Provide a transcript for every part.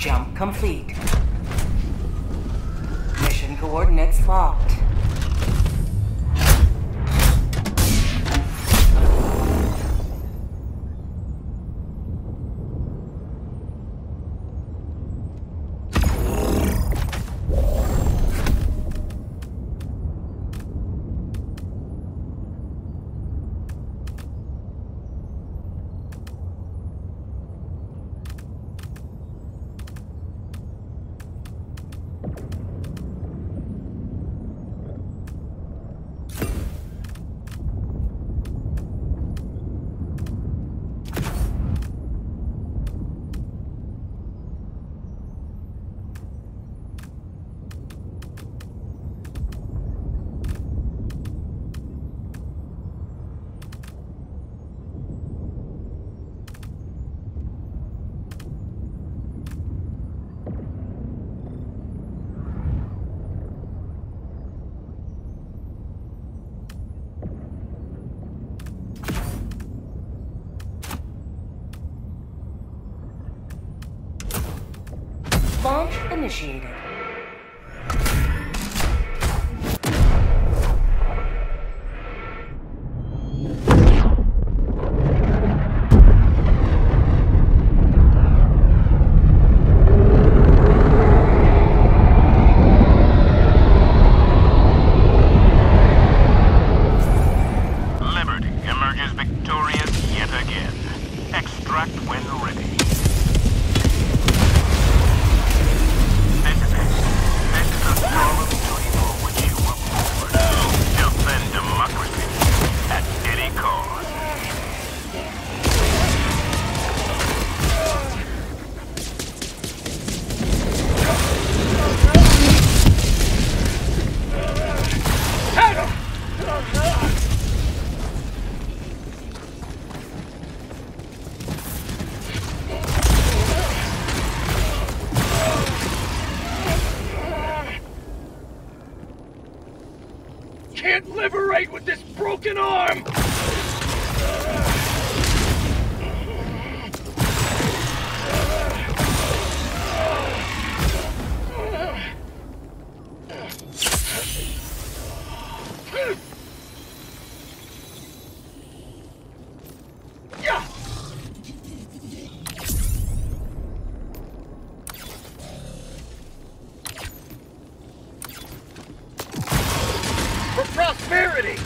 Jump complete. Mission coordinates locked. initiated. an arm! prosperity!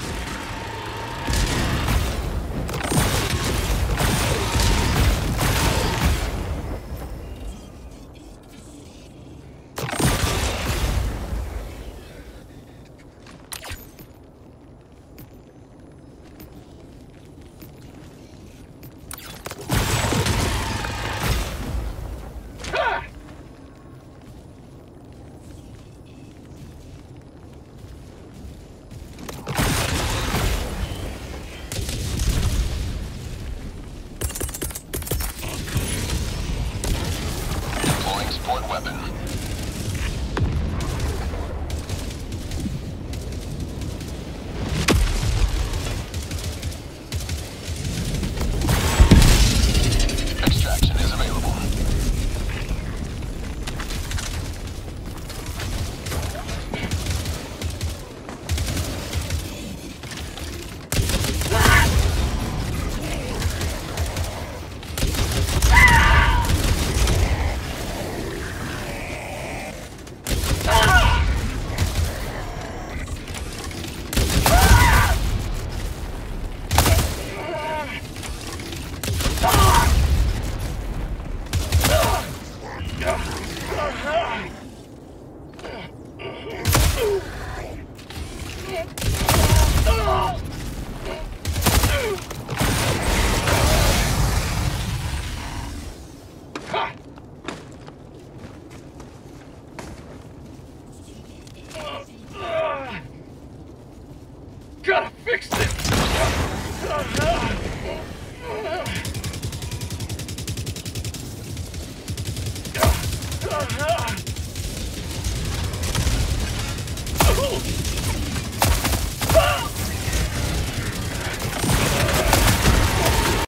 Transport weapon. Gotta fix this!